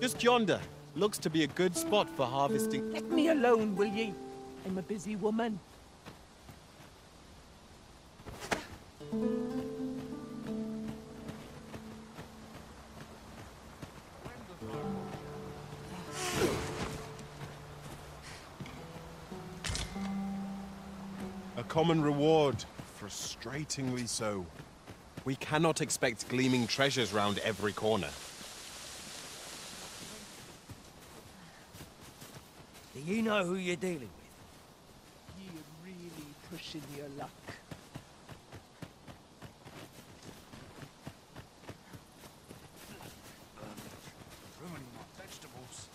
Just yonder. Looks to be a good spot for harvesting. Let me alone, will ye? I'm a busy woman. A common reward. Frustratingly so. We cannot expect gleaming treasures round every corner. Do you know who you're dealing with? You're really pushing your luck. Ruining my vegetables.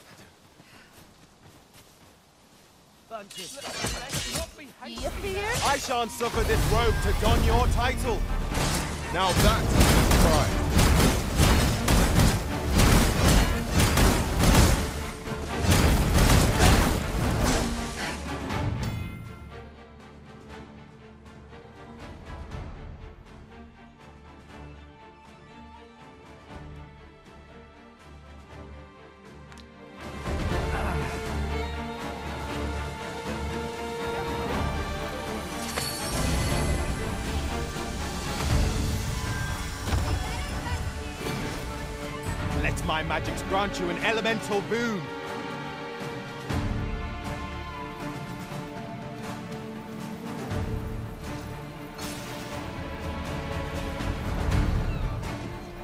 You fear? I shan't suffer this robe to don your title. Now that Let my magics grant you an elemental boon.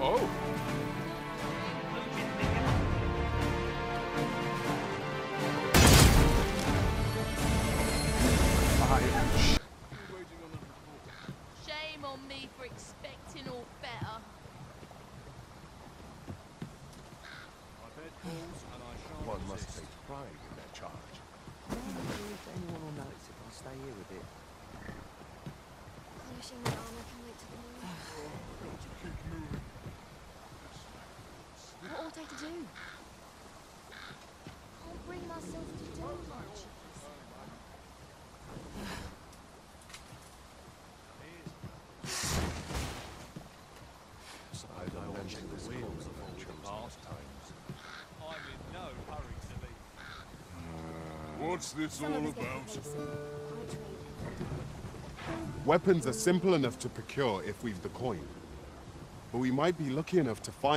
Oh. Shame on me for expecting all better. One must take pride in their charge. I wonder if anyone will notice if I stay here a bit. Polishing the armor can wait till the morning. What ought I to do? Can't bring myself to do What's this Some of us get complacent. I trade. Weapons are simple enough to procure if we've the coin. But we might be lucky enough to find